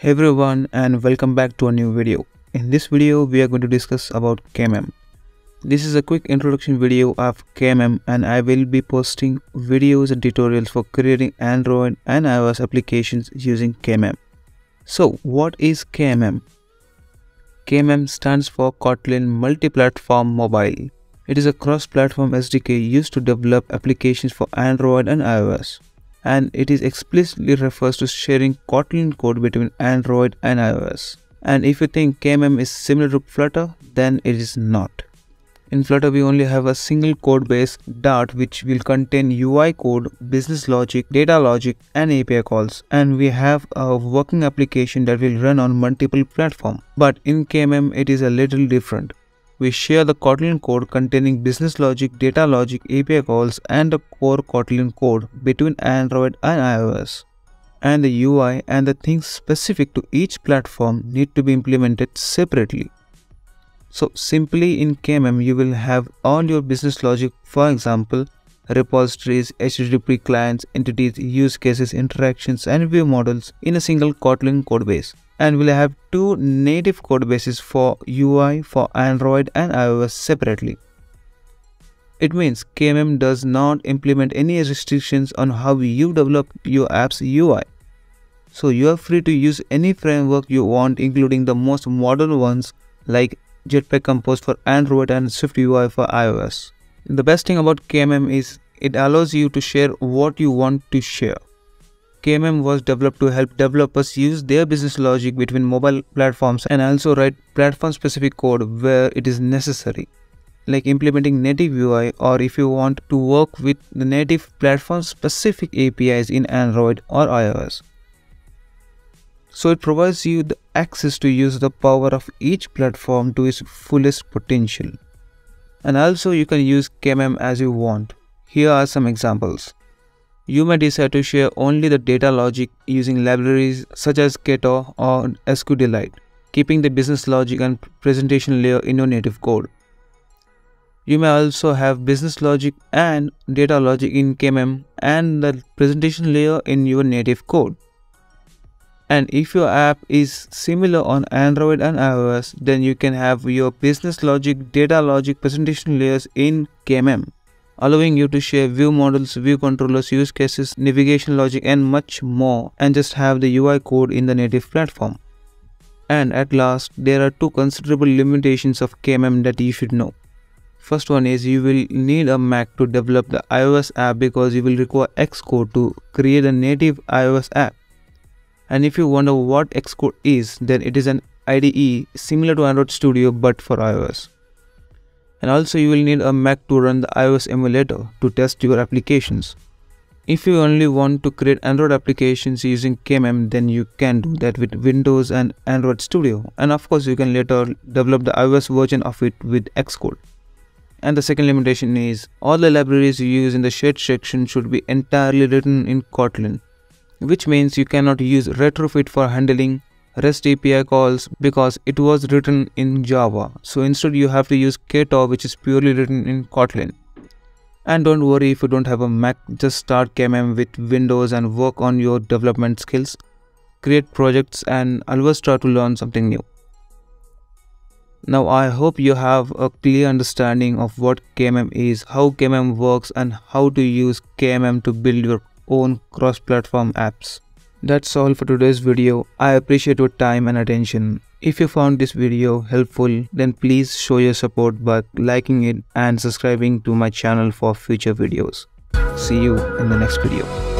Hey everyone and welcome back to a new video. In this video we are going to discuss about KMM. This is a quick introduction video of KMM and I will be posting videos and tutorials for creating Android and iOS applications using KMM. So what is KMM? KMM stands for Kotlin Multi-Platform Mobile. It is a cross-platform SDK used to develop applications for Android and iOS and it is explicitly refers to sharing Kotlin code between Android and iOS. And if you think KMM is similar to Flutter, then it is not. In Flutter, we only have a single code base Dart which will contain UI code, business logic, data logic and API calls and we have a working application that will run on multiple platforms. But in KMM, it is a little different. We share the Kotlin code containing business logic, data logic, API calls, and the core Kotlin code between Android and iOS. And the UI and the things specific to each platform need to be implemented separately. So simply in KMM you will have all your business logic for example repositories, HTTP clients, entities, use cases, interactions and view models in a single Kotlin codebase and we'll have two native codebases for UI for Android and iOS separately. It means KMM does not implement any restrictions on how you develop your app's UI. So you are free to use any framework you want including the most modern ones like Jetpack Compose for Android and SwiftUI for iOS. The best thing about KMM is it allows you to share what you want to share. KMM was developed to help developers use their business logic between mobile platforms and also write platform specific code where it is necessary like implementing native UI or if you want to work with the native platform specific APIs in Android or iOS. So it provides you the access to use the power of each platform to its fullest potential. And also you can use KMM as you want. Here are some examples. You may decide to share only the data logic using libraries such as Ktor or SQLite, keeping the business logic and presentation layer in your native code. You may also have business logic and data logic in KMM and the presentation layer in your native code. And if your app is similar on Android and iOS, then you can have your business logic, data logic, presentation layers in KMM allowing you to share view models, view controllers, use cases, navigation logic and much more and just have the UI code in the native platform. And at last, there are two considerable limitations of KMM that you should know. First one is you will need a Mac to develop the iOS app because you will require Xcode to create a native iOS app. And if you wonder what Xcode is, then it is an IDE similar to Android Studio but for iOS and also you will need a Mac to run the iOS emulator to test your applications. If you only want to create Android applications using KMM then you can do that with Windows and Android Studio and of course you can later develop the iOS version of it with Xcode. And the second limitation is all the libraries you use in the shared section should be entirely written in Kotlin which means you cannot use retrofit for handling REST API calls because it was written in Java. So instead you have to use Ktor which is purely written in Kotlin. And don't worry if you don't have a Mac, just start KMM with Windows and work on your development skills. Create projects and always try to learn something new. Now I hope you have a clear understanding of what KMM is, how KMM works and how to use KMM to build your own cross-platform apps. That's all for today's video. I appreciate your time and attention. If you found this video helpful, then please show your support by liking it and subscribing to my channel for future videos. See you in the next video.